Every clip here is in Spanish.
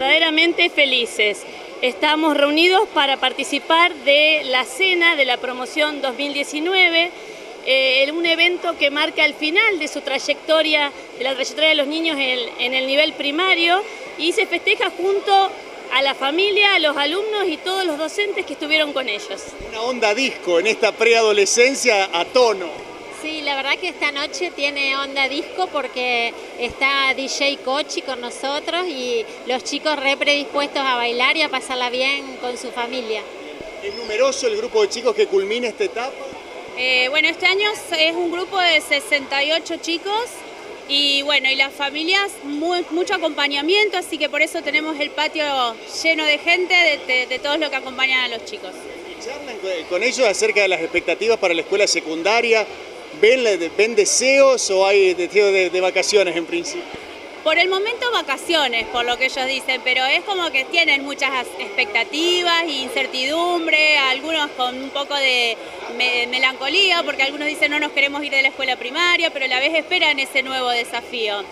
verdaderamente felices. Estamos reunidos para participar de la cena de la promoción 2019, eh, un evento que marca el final de su trayectoria, de la trayectoria de los niños en, el nivel primario y se festeja junto a la familia, a los alumnos y todos los docentes que estuvieron con ellos. Una onda disco en esta preadolescencia a tono. Verdad que esta noche tiene onda disco porque está DJ Cochi con nosotros y los chicos re predispuestos a bailar y a pasarla bien con su familia. ¿Es numeroso el grupo de chicos que culmina esta etapa? Eh, bueno, este año es un grupo de 68 chicos y bueno, y las familias, mucho acompañamiento, así que por eso tenemos el patio lleno de gente, de, de todos los que acompañan a los chicos. ¿Y charlan con ellos acerca de las expectativas para la escuela secundaria? ¿Ven, deseos o hay deseos de, vacaciones en principio? Por el momento vacaciones, por lo que ellos dicen, pero es como que tienen muchas expectativas e incertidumbre, algunos con un poco de melancolía, porque algunos dicen no nos queremos ir de la escuela primaria, pero a la vez esperan ese nuevo desafío.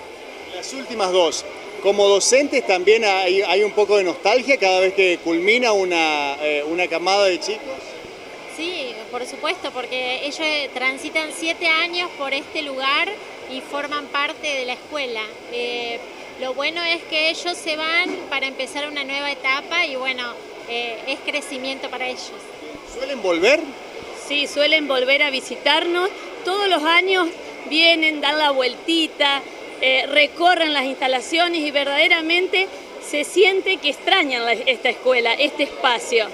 Las últimas dos, como docentes también hay, un poco de nostalgia cada vez que culmina una, eh, una camada de chicos. Sí, por supuesto, porque ellos transitan siete años por este lugar y forman parte de la escuela. Eh, lo bueno es que ellos se van para empezar una nueva etapa y bueno, eh, es crecimiento para ellos. ¿Suelen volver? Sí, suelen volver a visitarnos. Todos los años vienen, dan la vueltita, eh, recorren las instalaciones y verdaderamente se siente que extrañan esta escuela, este espacio.